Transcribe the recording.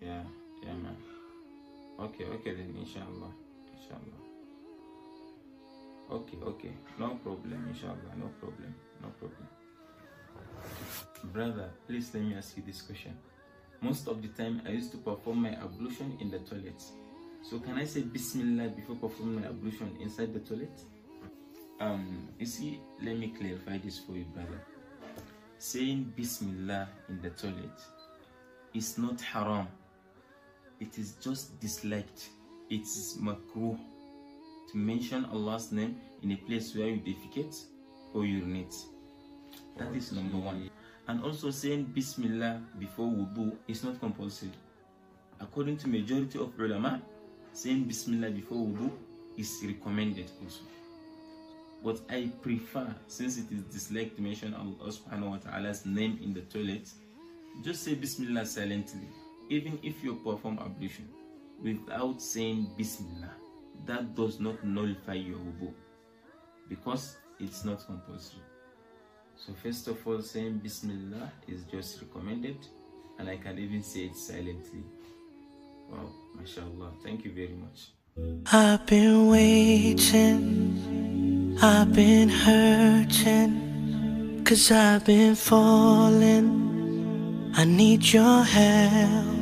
Yeah, yeah, man. Okay, okay then, inshallah. Inshallah. Okay, okay. No problem, inshallah. No problem. No problem. Brother, please let me ask you this question. Most of the time, I used to perform my ablution in the toilet. So, can I say Bismillah before performing my ablution inside the toilet? Um, you see, let me clarify this for you, brother. Saying Bismillah in the toilet is not haram. Is just disliked. It is makruh to mention Allah's name in a place where you defecate or urinate. That is number one. And also saying Bismillah before wudu is not compulsory. According to majority of ulama, saying Bismillah before wudu is recommended also. But I prefer, since it is disliked to mention Allah subhanahu wa ta'ala's name in the toilet, just say Bismillah silently, even if you perform ablution without saying Bismillah. That does not nullify your wudu because it's not compulsory. So first of all, saying Bismillah is just recommended, and I can even say it silently. Wow, mashallah. Thank you very much. I've been waiting, I've been hurting, cause I've been falling. I need your help.